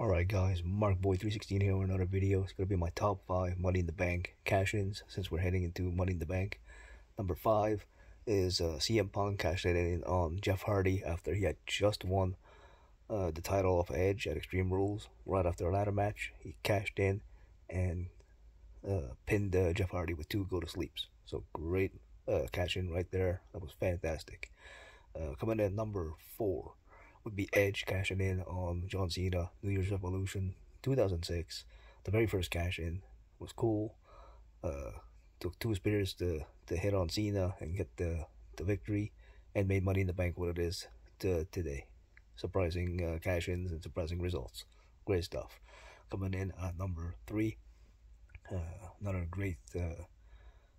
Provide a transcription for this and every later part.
Alright guys, MarkBoy316 here with another video. It's going to be my top 5 Money in the Bank cash-ins since we're heading into Money in the Bank. Number 5 is uh, CM Punk cashing in on Jeff Hardy after he had just won uh, the title of Edge at Extreme Rules. Right after a ladder match, he cashed in and uh, pinned uh, Jeff Hardy with two go-to-sleeps. So great uh, cash-in right there. That was fantastic. Uh, coming in at number 4 would be Edge cashing in on John Cena, New Year's Revolution 2006. The very first cash in was cool. Uh, took two spears to, to hit on Cena and get the, the victory and made Money in the Bank what it is to, today. Surprising uh, cash ins and surprising results. Great stuff. Coming in at number three, uh, another great uh,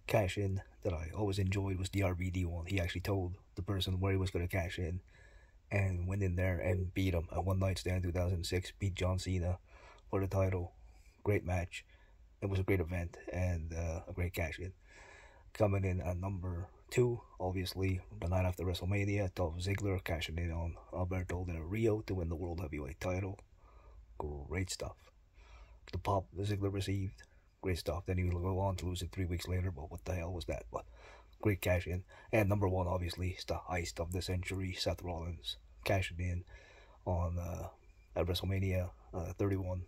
cash in that I always enjoyed was the RVD one. He actually told the person where he was going to cash in and went in there and beat him at One Night Stand 2006. Beat John Cena for the title. Great match. It was a great event and uh, a great cash in. Coming in at number two, obviously, the night after WrestleMania, Dolph Ziggler cashing in on Alberto Del Rio to win the World Heavyweight title. Great stuff. The pop Ziggler received, great stuff. Then he will go on to lose it three weeks later, but what the hell was that? But great cash in. And number one, obviously, is the heist of the century, Seth Rollins cashing in on uh, at WrestleMania uh, 31.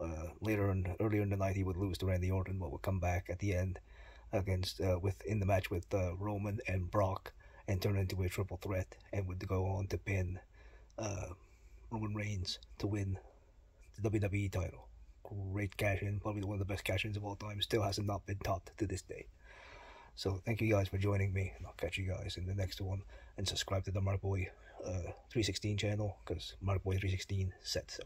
Uh, later in earlier in the night, he would lose to Randy Orton, but would come back at the end against uh, with in the match with uh, Roman and Brock and turn into a triple threat and would go on to pin uh, Roman Reigns to win the WWE title. Great cash in, probably one of the best cash ins of all time. Still hasn't not been topped to this day. So thank you guys for joining me, and I'll catch you guys in the next one. And subscribe to the Mark Boy uh, 316 channel, because Mark Boy 316 said so.